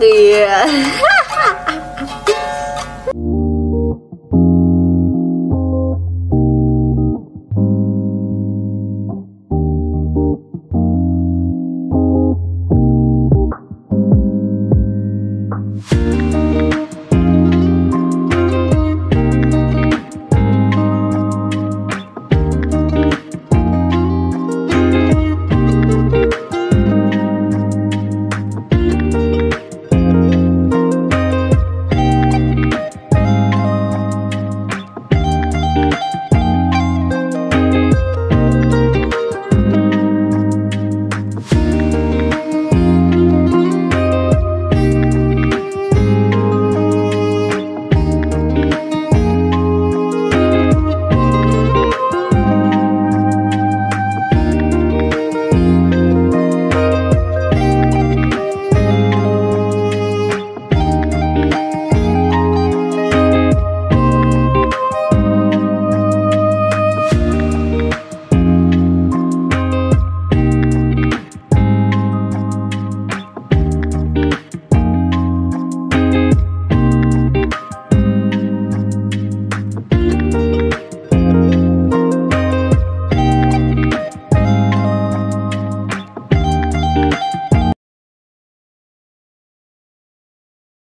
Iya.